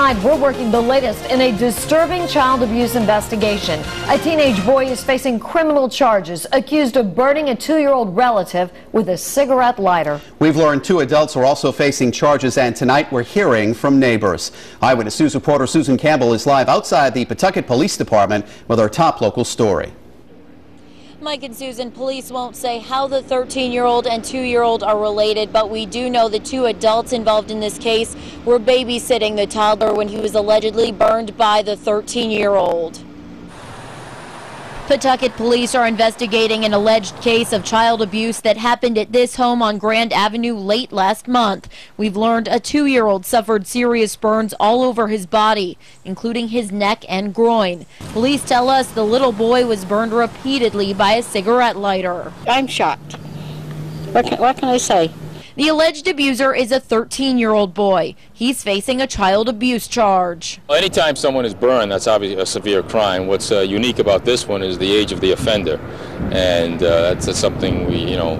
We're working the latest in a disturbing child abuse investigation. A teenage boy is facing criminal charges, accused of burning a two-year-old relative with a cigarette lighter. We've learned two adults are also facing charges, and tonight we're hearing from neighbors. Eyewitness News reporter Susan Campbell is live outside the Pawtucket Police Department with our top local story. Mike and Susan, police won't say how the 13 year old and 2 year old are related, but we do know the two adults involved in this case were babysitting the toddler when he was allegedly burned by the 13 year old. Pawtucket police are investigating an alleged case of child abuse that happened at this home on Grand Avenue late last month. We've learned a two-year-old suffered serious burns all over his body, including his neck and groin. Police tell us the little boy was burned repeatedly by a cigarette lighter. I'm shocked. What can, what can I say? The alleged abuser is a 13-year-old boy. He's facing a child abuse charge. Anytime someone is burned, that's obviously a severe crime. What's uh, unique about this one is the age of the offender, and uh, that's, that's, something we, you know,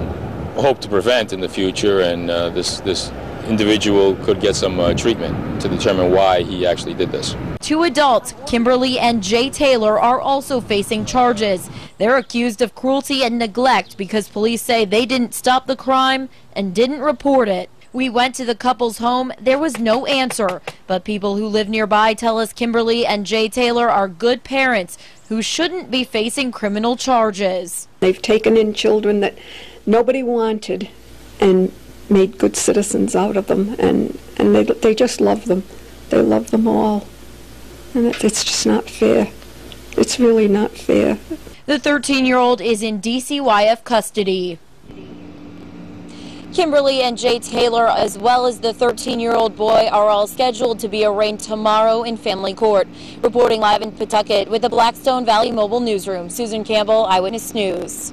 hope to prevent in the future. And uh, this this individual could get some uh, treatment to determine why he actually did this. Two adults, Kimberly and Jay Taylor, are also facing charges. They're accused of cruelty and neglect because police say they didn't stop the crime and didn't report it. We went to the couple's home. There was no answer. But people who live nearby tell us Kimberly and Jay Taylor are good parents who shouldn't be facing criminal charges. They've taken in children that nobody wanted and made good citizens out of them, and, and they, they just love them. They love them all. And it, it's just not fair. It's really not fair. The 13 year old is in DCYF custody. Kimberly and Jay Taylor, as well as the 13 year old boy, are all scheduled to be arraigned tomorrow in family court. Reporting live in Pawtucket with the Blackstone Valley Mobile Newsroom, Susan Campbell, Eyewitness News.